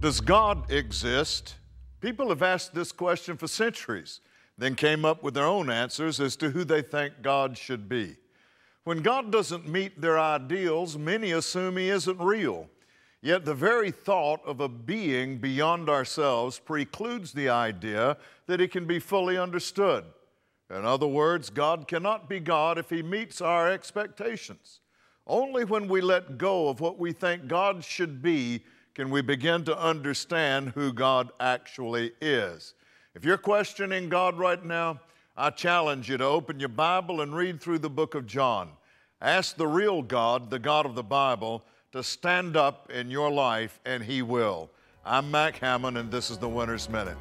Does God exist? People have asked this question for centuries, then came up with their own answers as to who they think God should be. When God doesn't meet their ideals, many assume He isn't real. Yet the very thought of a being beyond ourselves precludes the idea that He can be fully understood. In other words, God cannot be God if He meets our expectations. Only when we let go of what we think God should be can we begin to understand who God actually is. If you're questioning God right now, I challenge you to open your Bible and read through the book of John. Ask the real God, the God of the Bible, to stand up in your life, and He will. I'm Mac Hammond, and this is the Winner's Minute.